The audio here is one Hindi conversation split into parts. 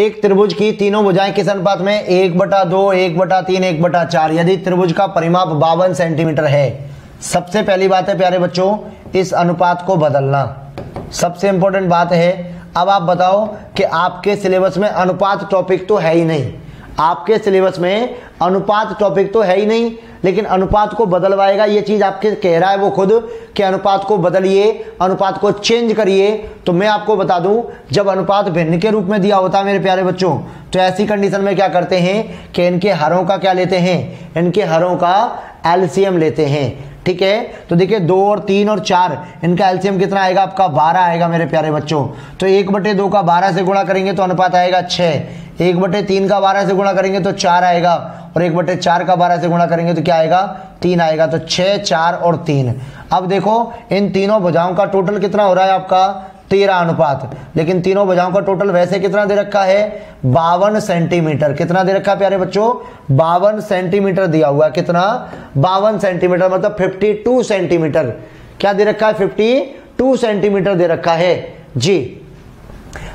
एक त्रिभुज की तीनों भुजाएँ किस अनुपात में? एक बटा दो, एक बटा तीन, एक बटा चार। यदि त्रिभुज का परिमाप बावन सेंटीमीटर है, सबसे पहली बात है प्यारे बच्चों, इस अनुपात को बदलना। सबसे इंपॉर्टेंट बात है, अब आप बताओ कि आपके सिलेबस में अनुपात टॉपिक तो है ही नहीं। आपके सिलेबस में अनुपात टॉपिक तो है ही नहीं लेकिन अनुपात को बदलवाएगा, ये चीज़ आपके कह रहा है वो खुद, कि अनुपात को बदलिए, अनुपात को चेंज करिए। तो मैं आपको बता दूँ, जब अनुपात भिन्न के रूप में दिया होता है मेरे प्यारे बच्चों तो ऐसी कंडीशन में क्या करते हैं कि इनके हरों का क्या लेते हैं? इनके हरों का एलसीएम लेते हैं। ठीक है? तो देखिए, दो और तीन और चार, इनका एलसीएम कितना आएगा? आपका बारह आएगा मेरे प्यारे बच्चों। तो एक बटे दो का बारह से गुणा करेंगे तो अनुपात आएगा छह। एक बटे तीन का बारह से गुणा करेंगे तो चार आएगा। और एक बटे चार का बारह से गुणा करेंगे तो क्या आएगा? तीन आएगा तो छह, चार और तीन। अब देखो, इन तीनों भुजाओं का टोटल कितना हो रहा है आपका? तेरह अनुपात। लेकिन तीनों भुजाओं का टोटल वैसे कितना दे रखा है? बावन सेंटीमीटर कितना दे रखा है प्यारे बच्चों? बावन सेंटीमीटर दिया हुआ है। कितना? बावन सेंटीमीटर मतलब फिफ्टी टू सेंटीमीटर क्या दे रखा है? फिफ्टी टू सेंटीमीटर दे रखा है। जी।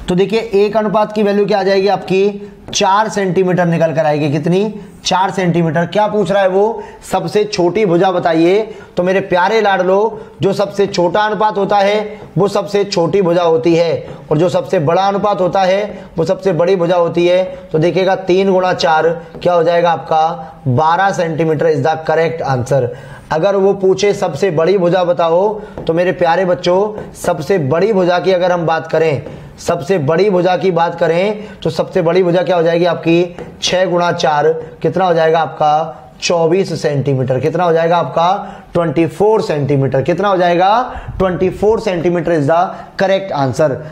तो देखिए, एक अनुपात की वैल्यू क्या आ जाएगी आपकी? चार सेंटीमीटर निकल कर आएगी। कितनी? चार सेंटीमीटर। क्या पूछ रहा है वो? सबसे छोटी भुजा बताइए। तो मेरे प्यारे लाडलो, जो सबसे छोटा अनुपात होता है, वो सबसे छोटी भुजा होती है। और जो सबसे बड़ा अनुपात होता है, वो सबसे बड़ी भुजा होती है। तो देखिएगा, तीन गुणा चार, क्या हो जाएगा आपका? बारह centimetre is the correct answer अगर वो पूछे सबसे बड़ी भुजा बताओ तो मेरे प्यारे बच्चों, सबसे बड़ी भुजा की अगर हम बात करें सबसे बड़ी भुजा की बात करें तो सबसे बड़ी भुजा क्या हो जाएगी आपकी? छह गुणा चार, कितना हो जाएगा आपका? 24 सेंटीमीटर। कितना हो जाएगा आपका? 24 सेंटीमीटर। कितना हो जाएगा? 24 centimetre is the correct answer